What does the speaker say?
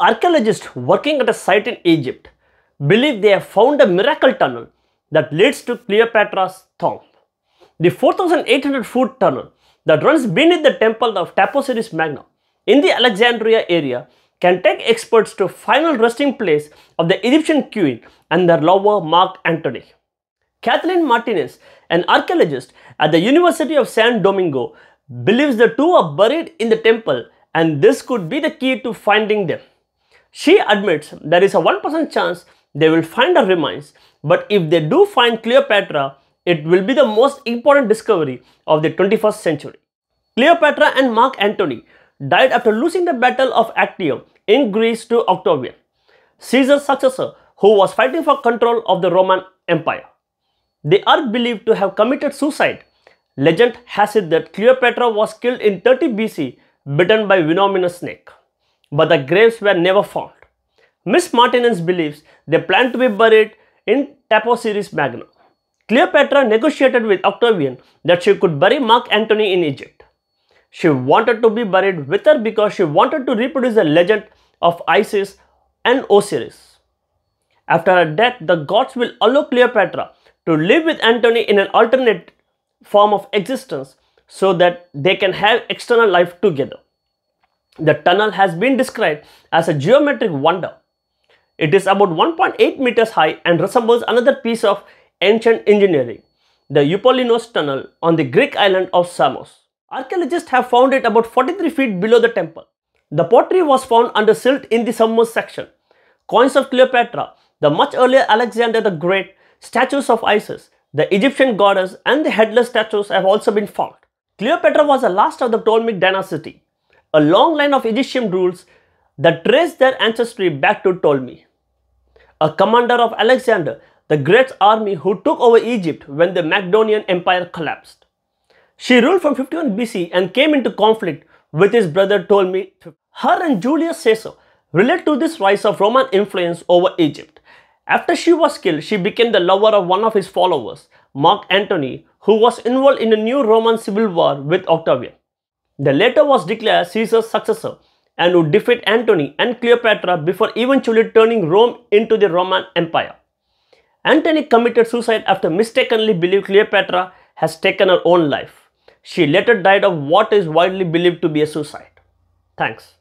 Archaeologists working at a site in Egypt believe they have found a miracle tunnel that leads to Cleopatra's tomb. The 4,800 foot tunnel that runs beneath the temple of Taposiris Magna in the Alexandria area can take experts to final resting place of the Egyptian queen and their lover Mark Antony. Kathleen Martinez, an archaeologist at the University of San Domingo, believes the two are buried in the temple and this could be the key to finding them. She admits there is a 1% chance they will find her remains, but if they do find Cleopatra, it will be the most important discovery of the 21st century. Cleopatra and Mark Antony died after losing the Battle of Actium in Greece to Octavian, Caesar's successor who was fighting for control of the Roman Empire. They are believed to have committed suicide. Legend has it that Cleopatra was killed in 30 BC bitten by venomous snake, but the graves were never found. Miss Martinez believes they plan to be buried in Taposiris Magna. Cleopatra negotiated with Octavian that she could bury Mark Antony in Egypt. She wanted to be buried with her because she wanted to reproduce the legend of Isis and Osiris. After her death, the gods will allow Cleopatra to live with Antony in an alternate form of existence so that they can have external life together. The tunnel has been described as a geometric wonder. It is about 1.8 meters high and resembles another piece of ancient engineering, the Eupalinos tunnel on the Greek island of Samos. Archaeologists have found it about 43 feet below the temple. The pottery was found under silt in the submerged section. Coins of Cleopatra, the much earlier Alexander the Great, statues of Isis, the Egyptian goddess and the headless statues have also been found. Cleopatra was the last of the Ptolemaic dynasty, a long line of Egyptian rules that trace their ancestry back to Ptolemy, a commander of Alexander the Great's army who took over Egypt when the Macedonian Empire collapsed. She ruled from 51 BC and came into conflict with his brother Ptolemy. Her and Julius Caesar relate to this rise of Roman influence over Egypt. After she was killed, she became the lover of one of his followers, Mark Antony, who was involved in a new Roman civil war with Octavian. The latter was declared Caesar's successor and would defeat Antony and Cleopatra before eventually turning Rome into the Roman Empire. Antony committed suicide after mistakenly believed Cleopatra has taken her own life. She later died of what is widely believed to be a suicide. Thanks.